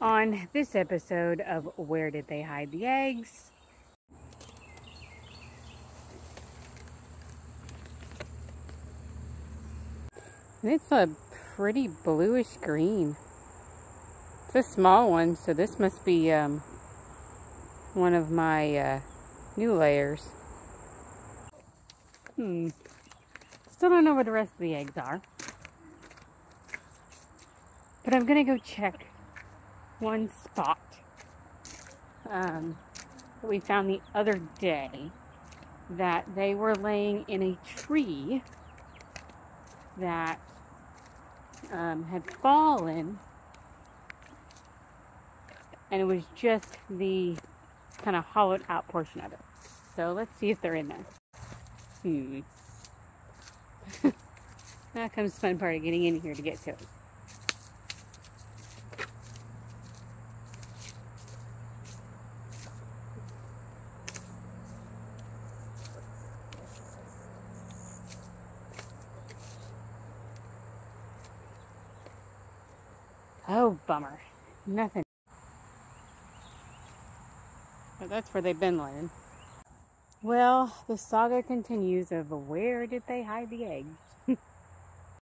on this episode of Where Did They Hide the Eggs? It's a pretty bluish green. It's a small one, so this must be um, one of my uh, new layers. Hmm. Still don't know where the rest of the eggs are. But I'm going to go check one spot um, we found the other day that they were laying in a tree that um, had fallen and it was just the kind of hollowed out portion of it. So let's see if they're in there. Hmm. now comes the fun part of getting in here to get to it. Oh, bummer. Nothing. But that's where they've been laying. Well, the saga continues of where did they hide the eggs?